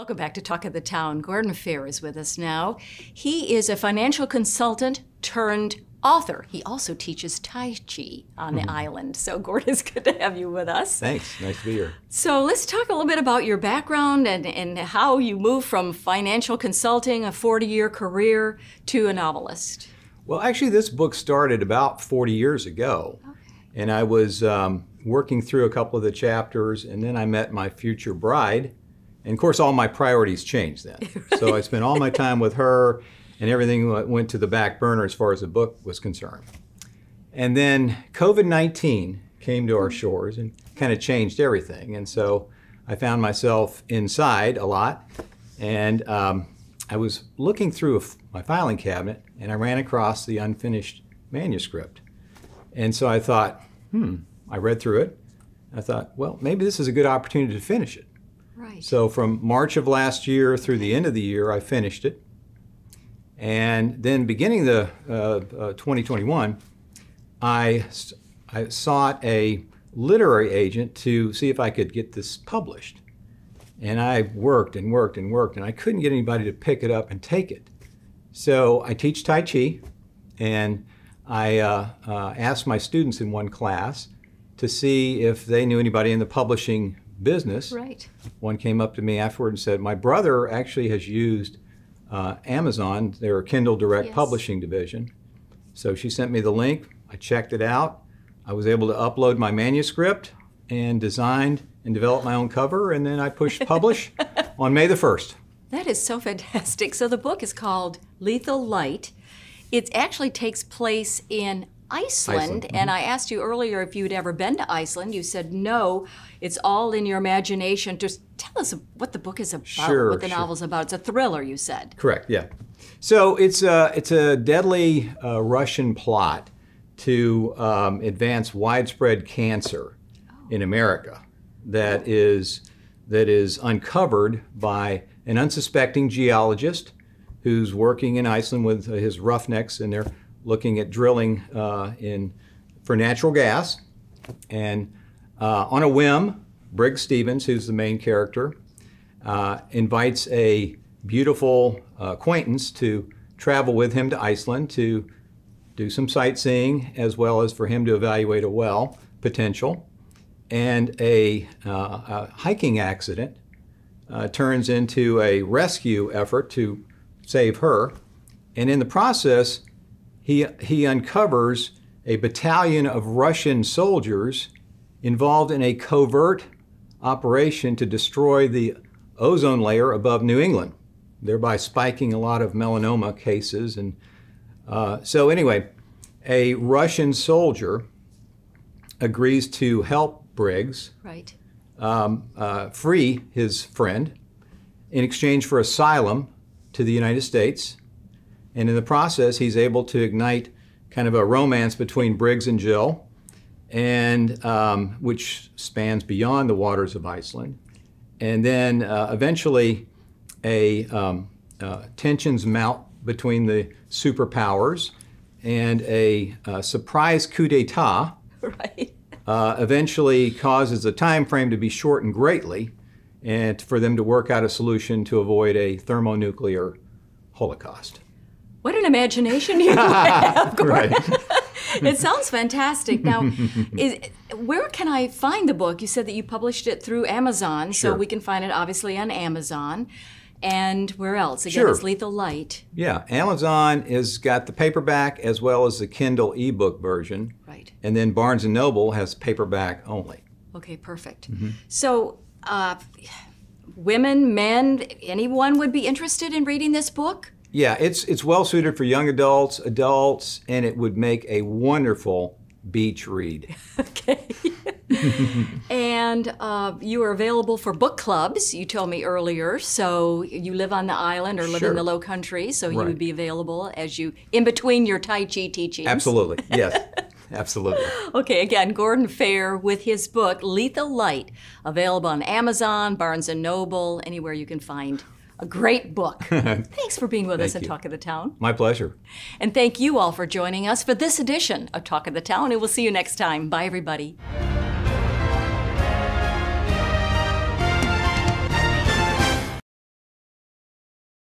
Welcome back to Talk of the Town. Gordon Fair is with us now. He is a financial consultant turned author. He also teaches Tai Chi on the mm-hmm. island. So, Gordon, it's good to have you with us. Thanks. Nice to be here. So, let's talk a little bit about your background and, and how you moved from financial consulting, a 40 year career, to a novelist. Well, actually, this book started about 40 years ago. Okay. And I was um, working through a couple of the chapters, and then I met my future bride. And of course, all my priorities changed then. so I spent all my time with her and everything went to the back burner as far as the book was concerned. And then COVID 19 came to our shores and kind of changed everything. And so I found myself inside a lot. And um, I was looking through my filing cabinet and I ran across the unfinished manuscript. And so I thought, hmm, I read through it. I thought, well, maybe this is a good opportunity to finish it. Right. So from March of last year through the end of the year, I finished it. And then beginning the uh, uh, 2021, I, I sought a literary agent to see if I could get this published. And I worked and worked and worked, and I couldn't get anybody to pick it up and take it. So I teach Tai Chi, and I uh, uh, asked my students in one class to see if they knew anybody in the publishing business. Right. One came up to me afterward and said, My brother actually has used uh, Amazon, their Kindle Direct yes. Publishing division. So she sent me the link. I checked it out. I was able to upload my manuscript and designed and developed my own cover, and then I pushed publish on May the 1st. That is so fantastic. So the book is called Lethal Light. It actually takes place in Iceland, Iceland. Mm-hmm. and I asked you earlier if you'd ever been to Iceland. You said no. It's all in your imagination. Just tell us what the book is about, sure, what the sure. novel's about. It's a thriller, you said. Correct. Yeah. So it's a it's a deadly uh, Russian plot to um, advance widespread cancer oh. in America that oh. is that is uncovered by an unsuspecting geologist who's working in Iceland with his roughnecks, and they're looking at drilling uh, in for natural gas. And uh, on a whim, Briggs Stevens, who's the main character, uh, invites a beautiful uh, acquaintance to travel with him to Iceland to do some sightseeing as well as for him to evaluate a well potential. And a, uh, a hiking accident uh, turns into a rescue effort to save her. And in the process, he, he uncovers a battalion of Russian soldiers involved in a covert operation to destroy the ozone layer above New England, thereby spiking a lot of melanoma cases. And uh, so, anyway, a Russian soldier agrees to help Briggs right. um, uh, free his friend in exchange for asylum to the United States. And in the process, he's able to ignite kind of a romance between Briggs and Jill, and um, which spans beyond the waters of Iceland. And then uh, eventually, a um, uh, tensions mount between the superpowers, and a uh, surprise coup d'état right. Uh, eventually causes the time frame to be shortened greatly, and for them to work out a solution to avoid a thermonuclear holocaust. What an imagination you have, Gordon. it sounds fantastic. Now, is, where can I find the book? You said that you published it through Amazon, sure. so we can find it obviously on Amazon. And where else? Again, sure. it's Lethal Light. Yeah, Amazon has got the paperback as well as the Kindle ebook version. Right. And then Barnes and Noble has paperback only. Okay, perfect. Mm-hmm. So, uh, women, men, anyone would be interested in reading this book? Yeah, it's it's well suited for young adults, adults, and it would make a wonderful beach read. okay. and uh, you are available for book clubs. You told me earlier. So you live on the island or live sure. in the Low Country, so right. you would be available as you in between your Tai Chi teachings. Absolutely. Yes. Absolutely. okay, again, Gordon Fair with his book Lethal Light, available on Amazon, Barnes and Noble, anywhere you can find a great book. Thanks for being with us at Talk of the Town. My pleasure. And thank you all for joining us for this edition of Talk of the Town, and we'll see you next time. Bye, everybody.